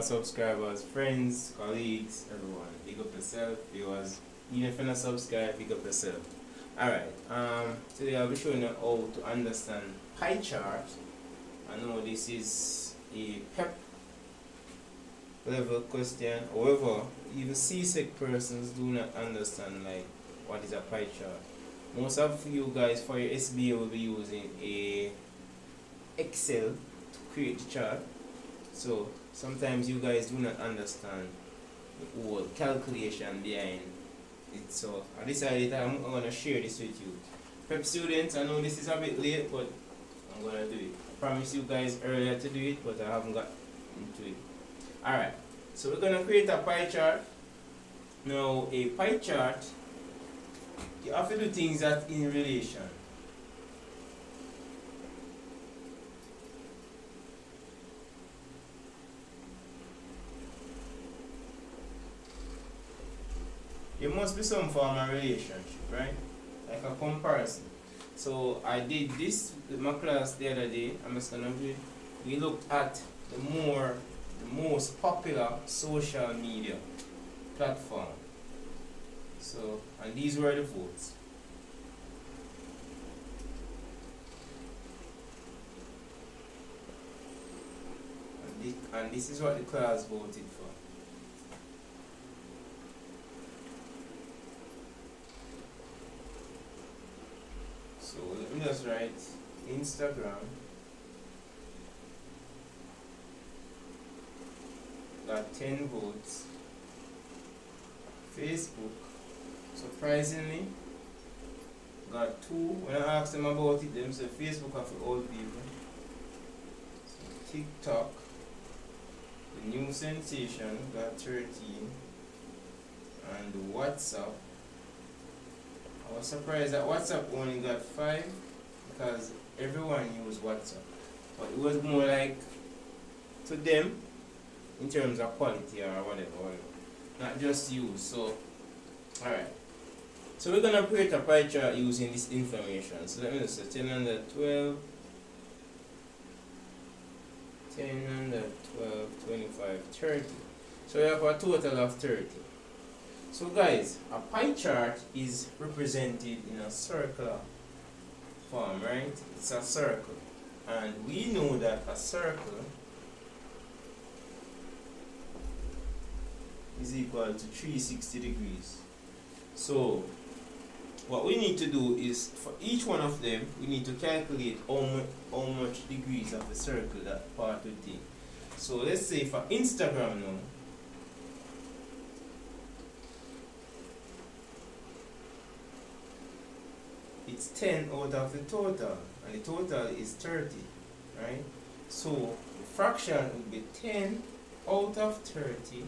our subscribers, friends, colleagues, everyone. Big up yourself, viewers. Even if you're not subscribed, big up yourself. Alright, um, today I'll be showing you how to understand pie chart. I know this is a PEP level question. However, even CSEC persons do not understand like what is a pie chart. Most of you guys for your SBA will be using a Excel to create the chart. So sometimes you guys do not understand the whole calculation behind it. So I decided I'm gonna share this with you. Prep students, I know this is a bit late, but I'm gonna do it. I promised you guys earlier to do it, but I haven't got into it. Alright, so we're gonna create a pie chart. Now a pie chart, you have to do things that in relation. There must be some form of relationship, right? Like a comparison. So I did this with my class the other day. I'm just gonna be, we looked at the more, the most popular social media platform. So, and these were the votes. And this is what the class voted for. So let me just write Instagram got 10 votes. Facebook, surprisingly, got two. When I asked them about it, them said Facebook are for old people. So TikTok, the new sensation, got 13. And WhatsApp, I was surprised that WhatsApp only got 5 because everyone used WhatsApp. But it was more like to them in terms of quality or whatever, whatever. not just you. So, alright. So we're gonna create a pie chart uh, using this information. So let me say 10 under 12, 10 under 12, 25, 30. So we have a total of 30. So guys, a pie chart is represented in a circular form, right? It's a circle. And we know that a circle is equal to 360 degrees. So what we need to do is for each one of them we need to calculate how much, how much degrees of the circle that part would take. So let's say for Instagram now it's 10 out of the total and the total is 30 right so the fraction would be 10 out of 30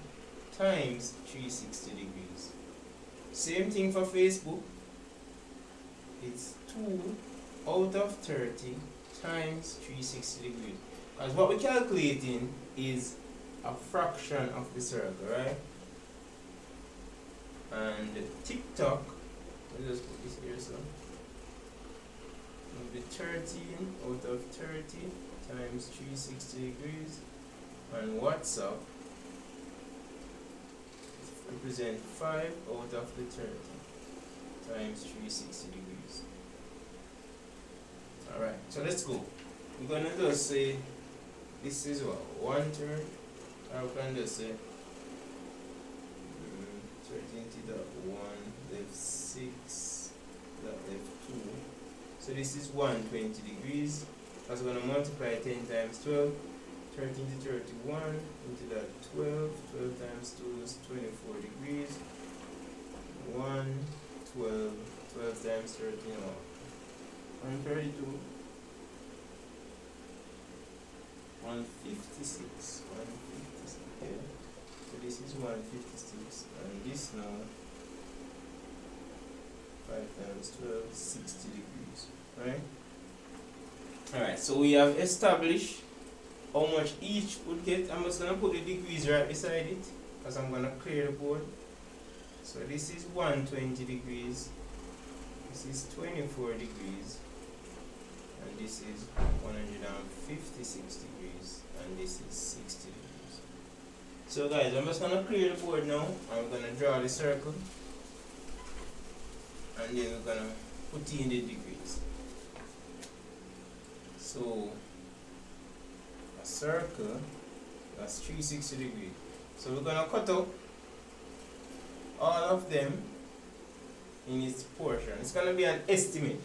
times 360 degrees. Same thing for Facebook. It's 2 out of 30 times 360 degrees. Because what we're calculating is a fraction of the circle, right? And TikTok, let us just put this here so. Will be 13 out of 30 times 360 degrees. And WhatsApp represent 5 out of the 30 times 360 degrees. Alright, so let's go. We're gonna just say this is what? One third. Or can just say mm, 13 to the 1 left 6 that left 2. So this is 120 degrees. Because we're gonna multiply 10 times 12 13 to 31 into that 12 12 times 2 is 24 degrees. 1 12 12 times 13 oh, 132 156 156 okay so this is 156 and this now 5 times 12 60 degrees right alright so we have established how much each would get. I'm just gonna put the degrees right beside it because I'm gonna clear the board. So this is 120 degrees, this is 24 degrees, and this is 156 degrees, and this is 60 degrees. So guys, I'm just gonna clear the board now. I'm gonna draw the circle. And then we're gonna put in the degrees. So a circle that's 360 degrees. So we're gonna cut out all of them in its portion. It's gonna be an estimate.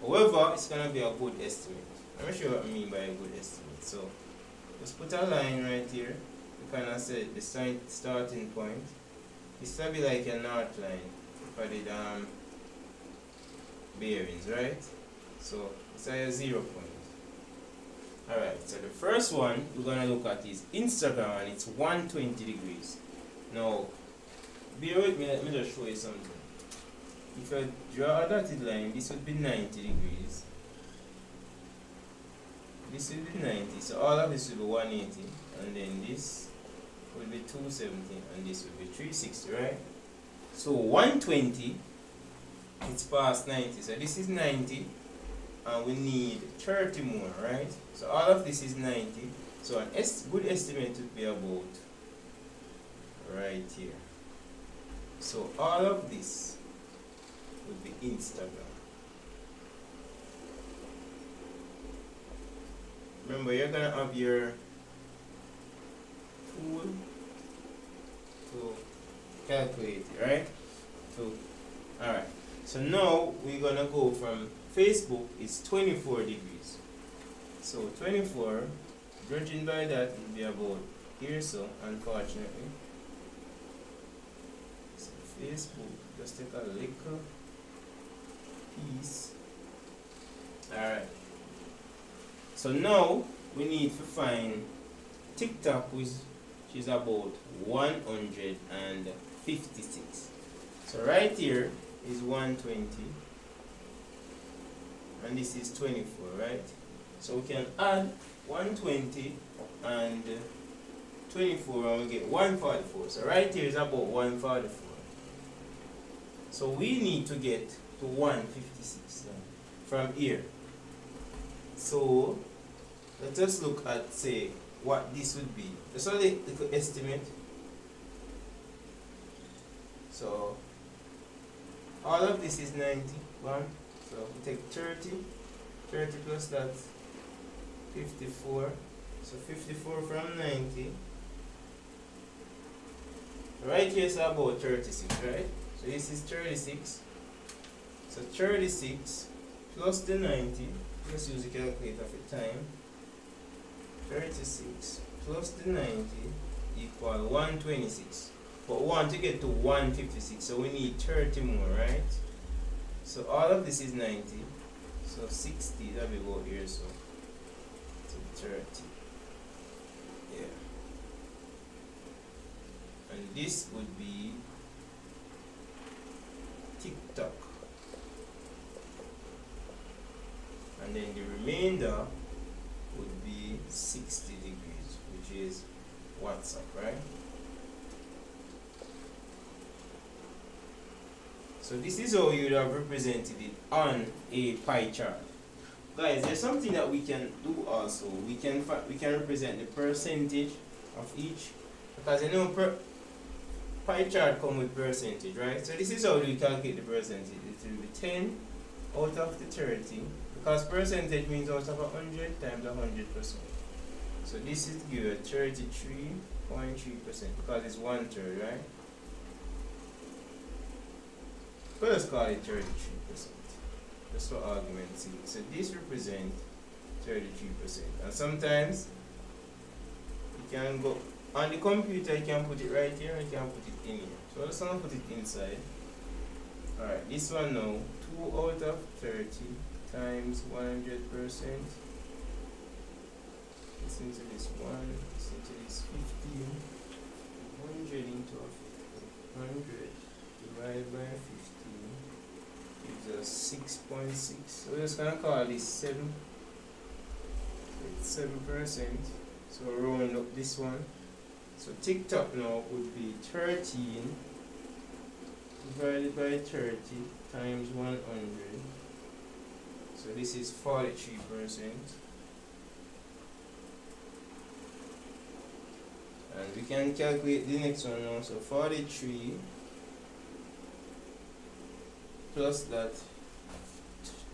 However, it's gonna be a good estimate. I'm not sure what I mean by a good estimate. So let's put a line right here. You kind of set the starting point. This will be like a north line for the um, bearings, right? So it's a zero point. Alright, so the first one we're gonna look at is Instagram and it's 120 degrees. Now, bear with me, let me just show you something. If I draw a dotted line, this would be 90 degrees. This would be 90, so all of this would be 180, and then this would be 270, and this would be 360, right? So 120, it's past 90, so this is 90, and we need 30 more, right? So all of this is 90, so an est good estimate would be about right here. So all of this would be Instagram. Remember, you're gonna have your tool to calculate right? So, now we're gonna go from Facebook is 24 degrees. So 24, judging by that, will be about here so, unfortunately. So Facebook, just take a little piece. Alright. So now we need to find TikTok which is about 156. So right here is 120 and this is 24 right? So we can add 120 and 24 and we get 144 so right here is about 144 so we need to get to 156 from here. So let us look at say what this would be. Just a little estimate. So all of this is 91 so we take 30, 30 plus that 54. So 54 from 90. Right here is about 36, right? So this is 36. So 36 plus the 90. Let's use the calculator for time. 36 plus the 90 equal 126. But we want to get to 156, so we need 30 more, right? So all of this is 90. So 60, that will be go here, so, so 30. Yeah. And this would be TikTok. And then the remainder would be 60 degrees, which is WhatsApp, right? So this is how you would have represented it on a pie chart. Guys, there's something that we can do also. We can we can represent the percentage of each because you know pie chart come with percentage, right? So this is how you calculate the percentage. It will be 10 out of the 30 because percentage means out of 100 times 100 percent. So this is give a 33.3 percent because it's one third, right? Let us call it 33%. Just for argument's sake. So this represents 33%. And sometimes you can go on the computer you can put it right here you can put it in here. So let's not put it inside. Alright, this one now, 2 out of 30 times 100%. Listen to this 1, listen to this 15. 100 into 100 divided by 15 gives us 6.6 so we're just gonna call this 7 7 percent. So round up this one. So TikTok now would be 13 divided by 30 times 100 so this is 43 percent. And we can calculate the next one now. So 43 plus that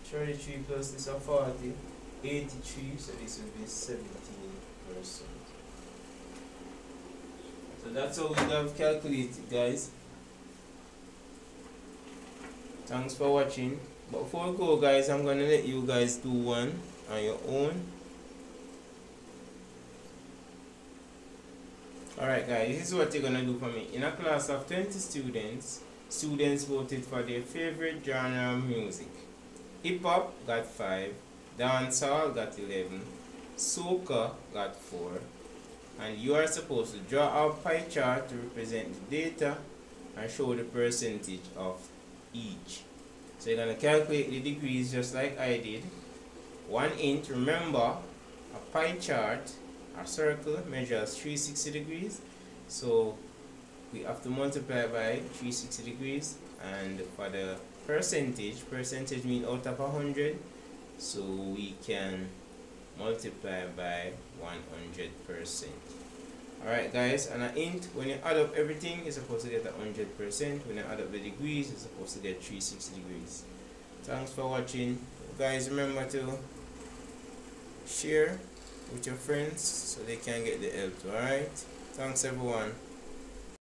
33 plus this are 40 83 so this will be 17 percent. So that's how we have calculated guys. Thanks for watching. But before we go guys i'm gonna let you guys do one on your own. Alright guys this is what you're gonna do for me. In a class of 20 students students voted for their favorite genre of music hip-hop got 5 dancehall got 11 soca got 4 and you are supposed to draw a pie chart to represent the data and show the percentage of each. So you're going to calculate the degrees just like I did. One inch, remember a pie chart, a circle measures 360 degrees. So we have to multiply by 360 degrees and for the percentage, percentage means out of 100. So we can multiply by 100%. Alright guys, and an int, when you add up everything, you're supposed to get 100%. When you add up the degrees, you're supposed to get 360 degrees. Thanks for watching. Guys, remember to share with your friends so they can get the help. Alright? Thanks everyone.